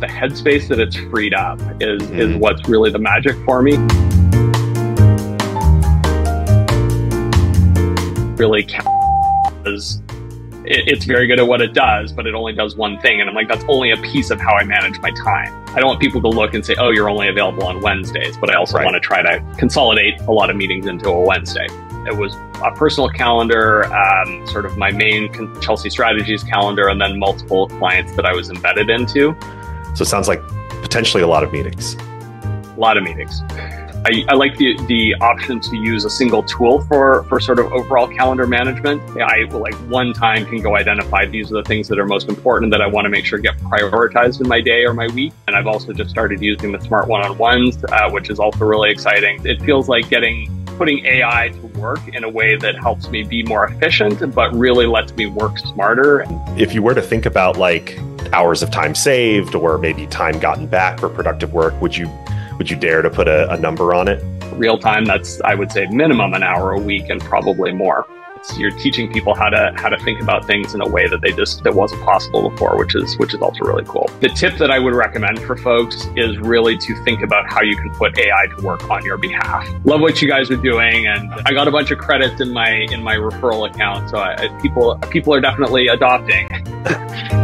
the headspace that it's freed up is mm. is what's really the magic for me. Really is it's very good at what it does, but it only does one thing. And I'm like, that's only a piece of how I manage my time. I don't want people to look and say, oh, you're only available on Wednesdays, but I also right. want to try to consolidate a lot of meetings into a Wednesday. It was a personal calendar, um, sort of my main Chelsea Strategies calendar, and then multiple clients that I was embedded into. So it sounds like potentially a lot of meetings. A lot of meetings. I, I, like the the option to use a single tool for for sort of overall calendar management. I like one time can go identify these are the things that are most important that I want to make sure get prioritized in my day or my week. And I've also just started using the smart one on ones, uh, which is also really exciting. It feels like getting putting AI to work in a way that helps me be more efficient, but really lets me work smarter. If you were to think about like hours of time saved or maybe time gotten back for productive work, would you would you dare to put a, a number on it? Real time, that's I would say minimum an hour a week and probably more you're teaching people how to how to think about things in a way that they just that wasn't possible before, which is which is also really cool. The tip that I would recommend for folks is really to think about how you can put AI to work on your behalf. Love what you guys are doing, and I got a bunch of credits in my in my referral account, so I, people people are definitely adopting.